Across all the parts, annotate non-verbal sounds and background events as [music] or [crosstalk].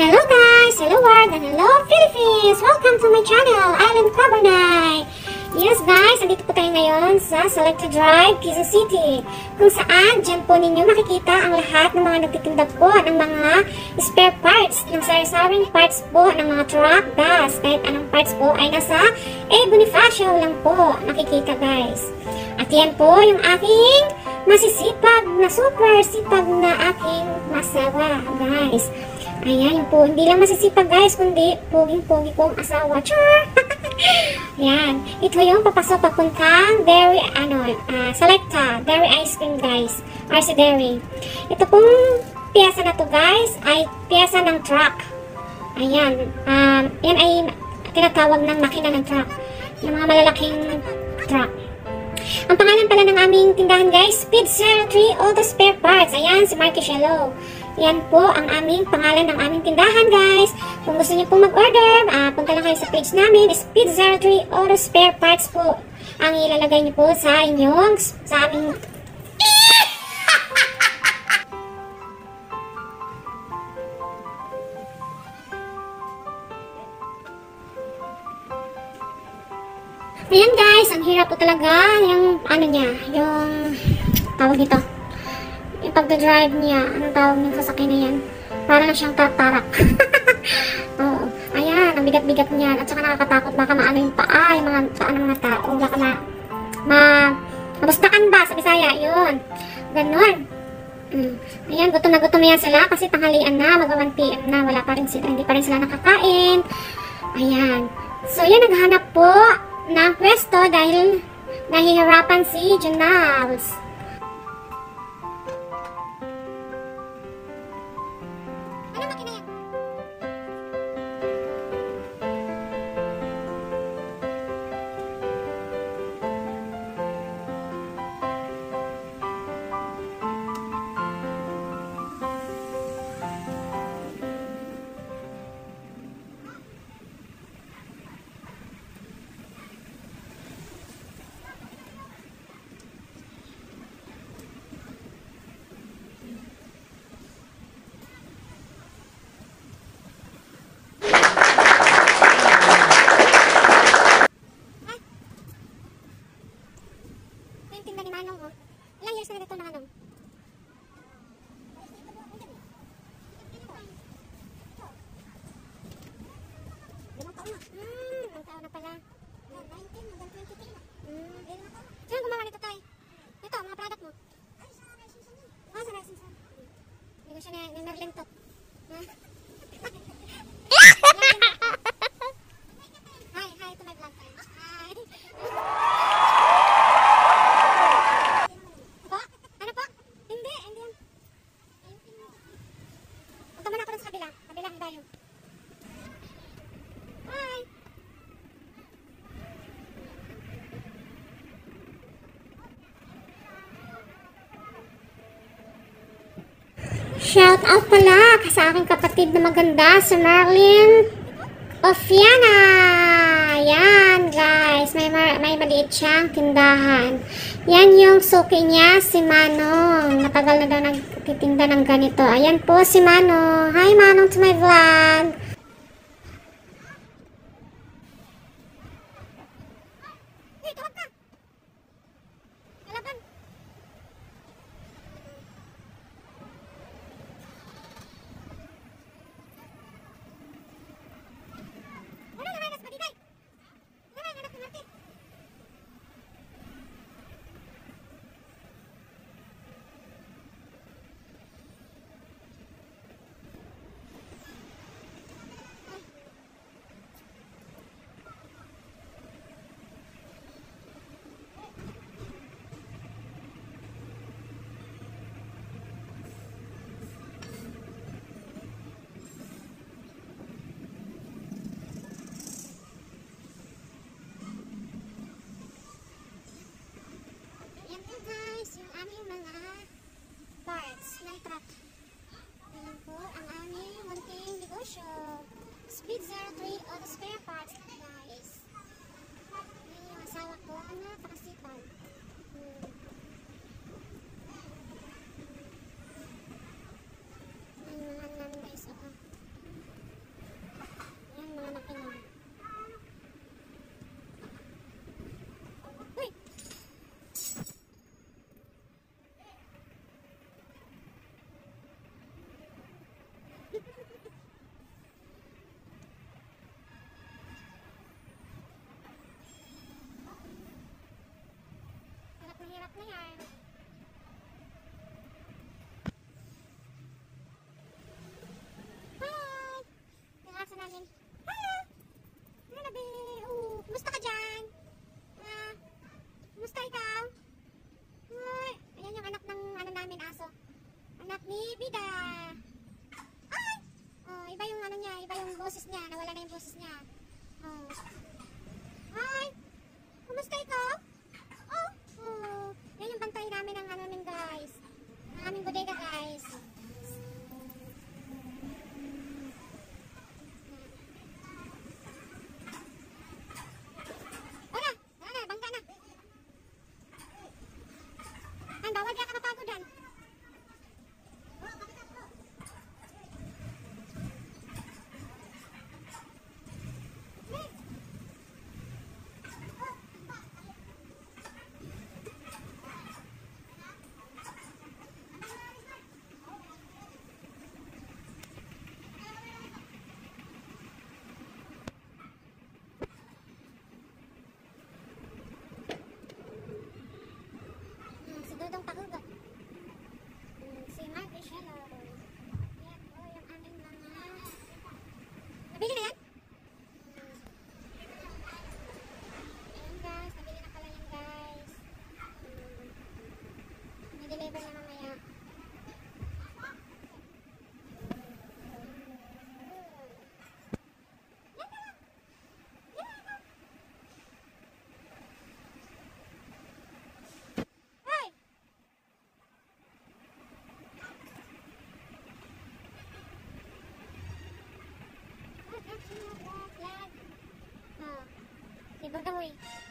Hello guys! Hello world and hello Philippines! Welcome to my channel, Island Cabernay! Yes guys, andito po tayo ngayon sa Selected Drive, Quezon City kung saan dyan po ninyo makikita ang lahat ng mga nagtitinda po ng mga spare parts, ng sari-saring parts po ng mga truck, bus, kahit anong parts po ay nasa A. Bonifacio lang po nakikita guys. At yan po yung aking masisipag na super sipag na aking masawa guys. Ayan, po, hindi lang masisipag guys, kundi poging-pogi kong asawa. Char! [laughs] Yan. Ito yung papasok papuntang Dairy, ano, uh, Selecta, Dairy Ice Cream guys. RC Dairy. Ito pong piyasa na to guys, ay piyasa ng truck. Ayan. Um, yan ay tinatawag ng makina ng truck. Yung mga malalaking truck. Ang pangalan pala ng aming tindahan guys, Speed 03 Auto Spare Parts. Ayan, si Marky Shello. Yan po ang aming pangalan ng aming tindahan guys. Kung gusto niyo pong mag-order, uh, punta lang kayo sa page namin, Speed 03 Auto Spare Parts po. Ang ilalagay niyo po sa inyong, sa aming Ayan guys, ang hirap po talaga yung ano niya, yung tawag dito. Yung pagda-drive niya, anong tawag ng sasakyan na yan? Para lang siyang tatarak. [laughs] Oo. Ayan, ang bigat-bigat niyan. At saka nakakatakot, baka maano yung paa, yung mga paa ng mga tao. Baka ma, ma, mabustakan ba sa Bisaya? Yun. Ganon. Mm. Ayan, gutom na gutom yan sila kasi tanghalian na, mag 1 p.m. na, wala pa rin sila, hindi pa rin sila nakakain. Ayan. So, yan, naghanap po ng pwesto dahil nahihirapan si Janals. Ano Shout out pala sa aking kapatid na maganda, si Marlene Ofiana. Yan, guys. May, ma- may maliit siyang tindahan. Yan yung suki niya, si Manong. Matagal na daw nagtitinda ng ganito. Ayan po si Manong. Hi, Manong, to my vlog. Hey, tawag ka. Kalaban. Ano na mayroon sa pagigay? Ano na anak ni Martin? Ayan po guys, yung aming mga parts ng truck. Ayan po ang aming munting negosyo. Speed 03 Auto Spare na. Hi! Yung aso. Hello! Hello, baby! Uh, ka dyan? Uh, kumusta ikaw? Uy, yung anak ng ano namin aso. Anak ni Bida. Ay! Iba yung ano niya, iba yung boses niya, nawala na yung boses niya. Ay, bawal ka kapapagod dan. Hmm, si Dudong Pagugot. Hmm, si Mark Ishelo. Yan po yung aming mga... Nabili na yan? Hmm. Ayan guys, nabili na pala yan guys. Hmm. Nideliver na mamaya. Yan na lang. Yan na lang. Hoy! Flag? Oh, si Bagamoy.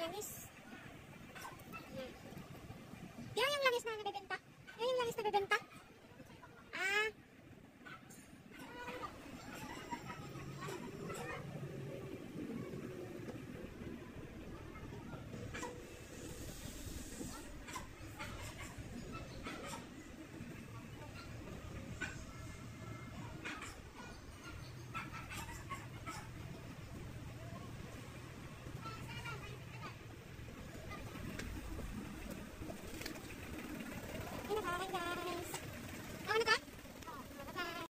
langis. Yan yung langis na nabibenta. Yan yung langis na nabibenta.